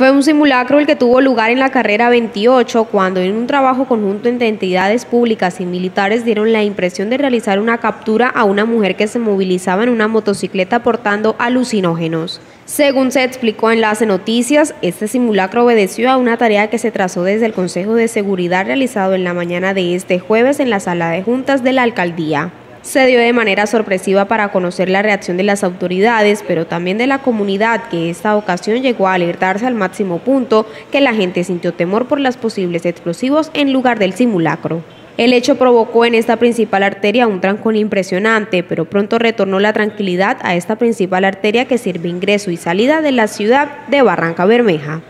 Fue un simulacro el que tuvo lugar en la carrera 28 cuando en un trabajo conjunto entre entidades públicas y militares dieron la impresión de realizar una captura a una mujer que se movilizaba en una motocicleta portando alucinógenos. Según se explicó en las Noticias, este simulacro obedeció a una tarea que se trazó desde el Consejo de Seguridad realizado en la mañana de este jueves en la sala de juntas de la alcaldía se dio de manera sorpresiva para conocer la reacción de las autoridades, pero también de la comunidad, que esta ocasión llegó a alertarse al máximo punto que la gente sintió temor por los posibles explosivos en lugar del simulacro. El hecho provocó en esta principal arteria un trancón impresionante, pero pronto retornó la tranquilidad a esta principal arteria que sirve ingreso y salida de la ciudad de Barranca Bermeja.